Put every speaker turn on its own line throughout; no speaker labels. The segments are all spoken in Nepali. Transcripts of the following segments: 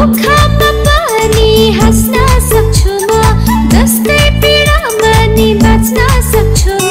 दुःखमा पनि हाँस्न सक्छु म जस्तै पीडामा नि बाँच्न सक्छु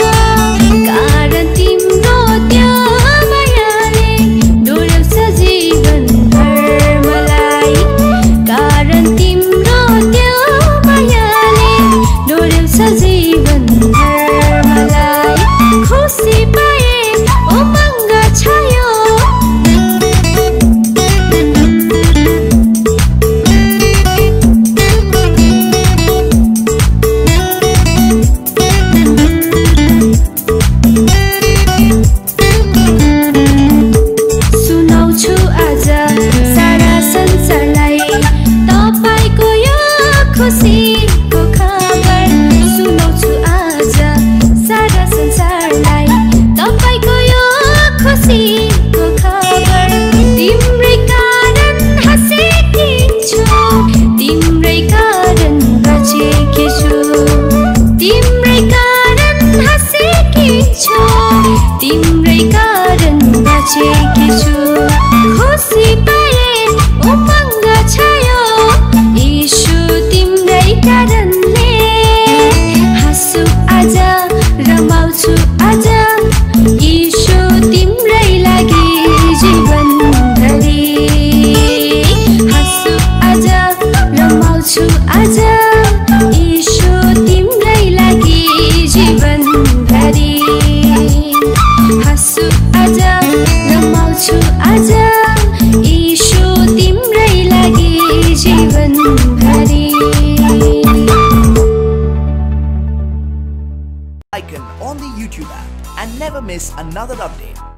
खुसीको खबर सुनाउँछु आज सारा संसारलाई। तपाईँको यो खुसीको खबर तिम्रै कारण हाँसेकी छु तिम्रै कारण बचेकी छु। तिम्रै कारण हाँसेकी छु तिम्रै कारण बचेकी छु। खुसी पाए
icon on the YouTube app and never miss another update.